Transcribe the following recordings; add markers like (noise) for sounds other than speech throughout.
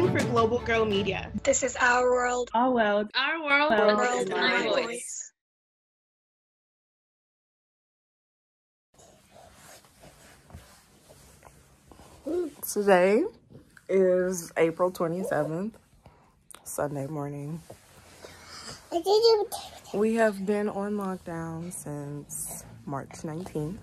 reporting for Global Girl Media. This is our world. Our world. Our world. Our world, my my voice. Today is April 27th, Sunday morning. We have been on lockdown since March 19th.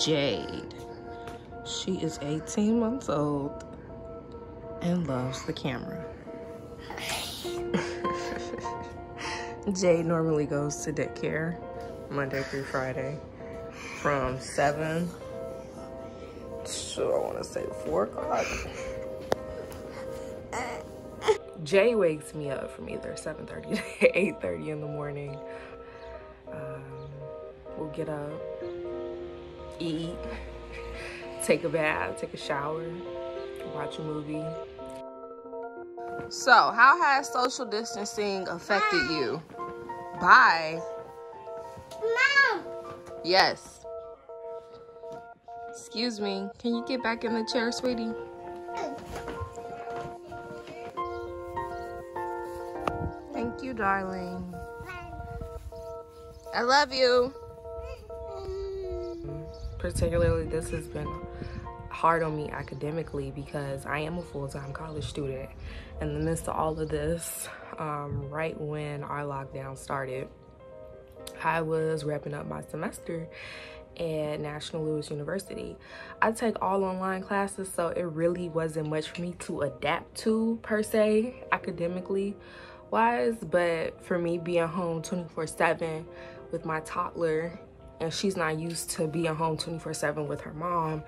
Jade. She is 18 months old and loves the camera. (laughs) Jade normally goes to daycare Monday through Friday from 7 to, I want to say 4 o'clock. Jay wakes me up from either 7.30 (laughs) to 8.30 in the morning. Um, we'll get up, eat, take a bath, take a shower, watch a movie. So, how has social distancing affected you? Bye. Mom! Yes. Excuse me. Can you get back in the chair, sweetie? Thank you, darling. I love you. Particularly, this has been hard on me academically because I am a full-time college student. In the midst of all of this, um, right when our lockdown started, I was wrapping up my semester at National Louis University. I take all online classes, so it really wasn't much for me to adapt to per se, academically wise. But for me being home 24 7 with my toddler and she's not used to being home 24 7 with her mom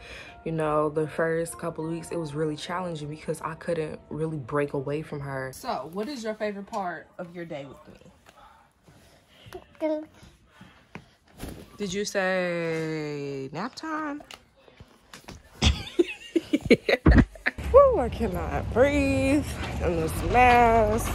you know the first couple of weeks it was really challenging because i couldn't really break away from her. So what is your favorite part of your day with me? Did you say nap time? (laughs) Woo, i cannot breathe in this mask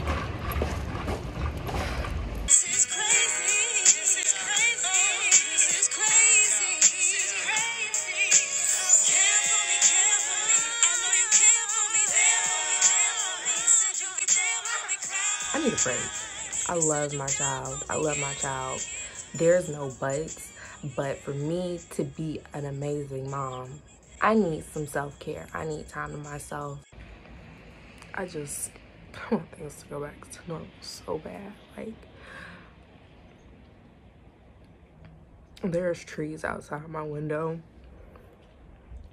I need a break. I love my child. I love my child. There's no buts. But for me to be an amazing mom, I need some self-care. I need time to myself. I just (laughs) want things to go back to normal so bad. Like, there's trees outside my window.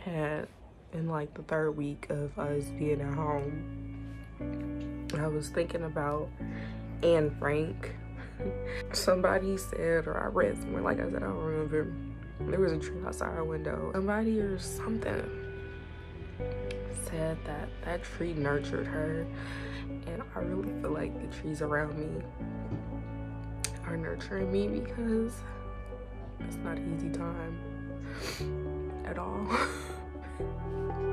And in like the third week of us being at home, I was thinking about Anne Frank. (laughs) Somebody said, or I read somewhere, like I said, I don't remember. There was a tree outside our window. Somebody or something said that that tree nurtured her. And I really feel like the trees around me are nurturing me because it's not an easy time at all. (laughs)